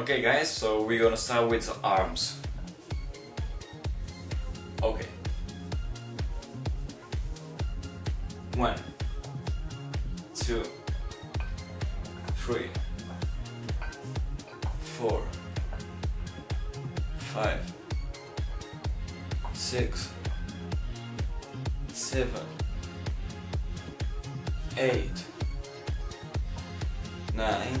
Okay guys, so we're gonna start with the arms. Okay. One, two, three, four, five, six, seven, eight, nine,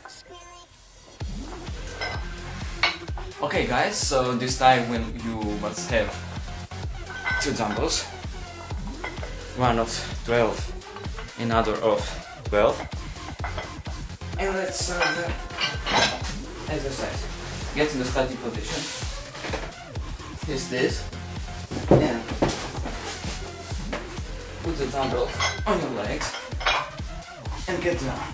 Okay guys, so this time when you must have two dumbbells, one of 12, another of 12, and let's start the exercise. Get in the starting position, is this, and put the dumbbell on your legs, and get down.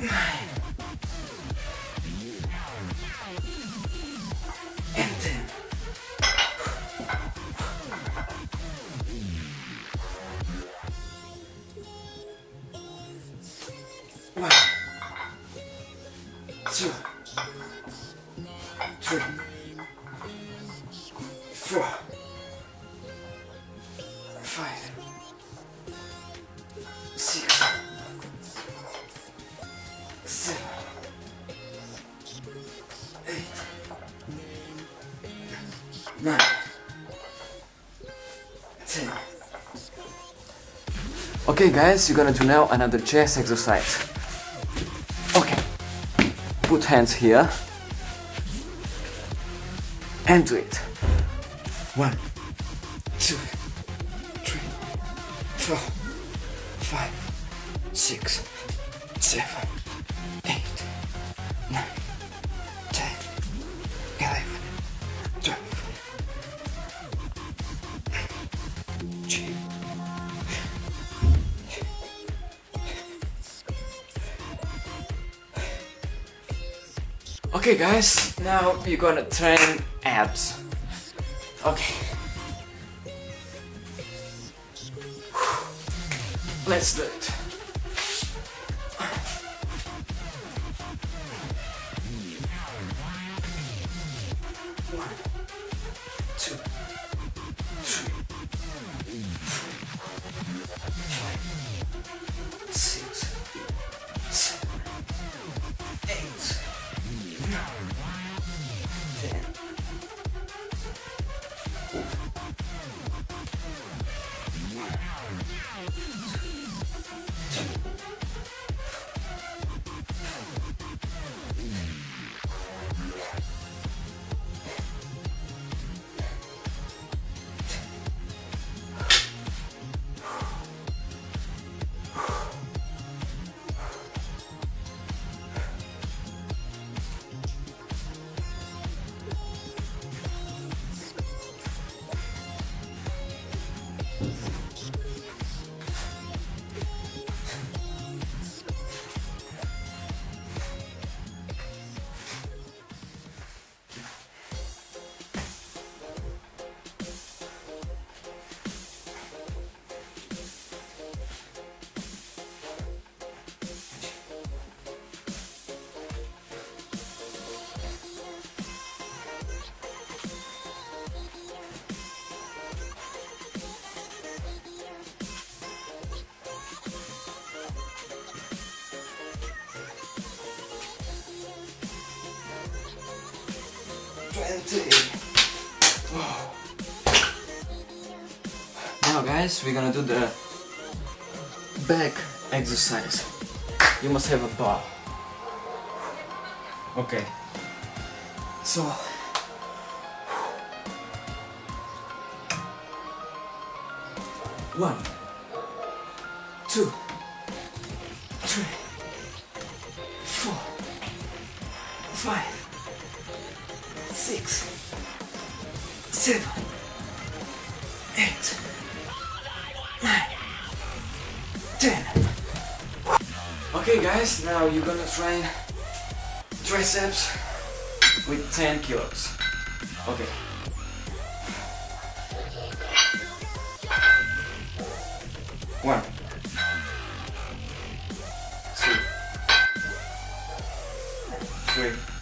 and. One, two, three, nine, ten. Okay guys, you're gonna do now another chest exercise. Okay, put hands here and do it. One, two, three, four, five, six, seven eight, Okay guys, now we're gonna train abs. Okay. Let's do it. 20. Now guys, we're gonna do the back exercise. You must have a bar. Okay. So one, two, three, four, five, six, seven, eight, nine, ten. Okay guys, now you're gonna train triceps with 10 kilos. Okay. One. Two. Three.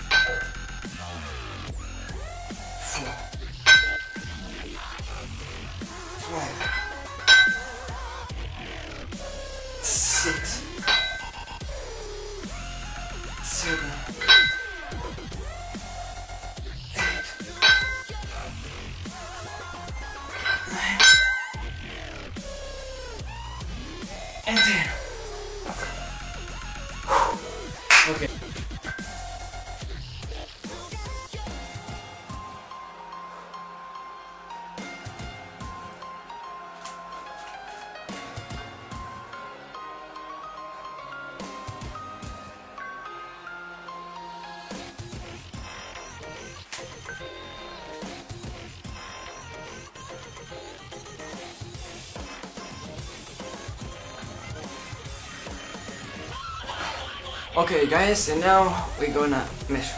Okay guys, and now we're gonna measure.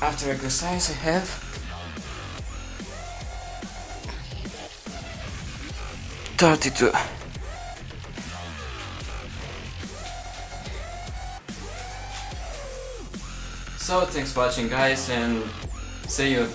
After exercise I have thirty-two. So thanks for watching guys and see you